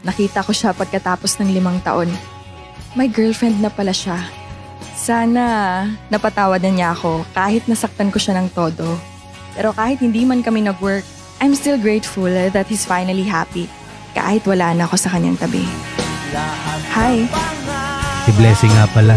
Nakita ko siya pagkatapos ng limang taon. May girlfriend na pala siya. Sana napatawad na niya ako kahit nasaktan ko siya ng todo. Pero kahit hindi man kami nag-work, I'm still grateful that he's finally happy kahit wala na ako sa kanyang tabi. Hi! Si Blessing nga pala.